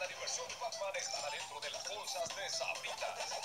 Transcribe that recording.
La diversión Batman estará dentro de las bolsas de Sabritas.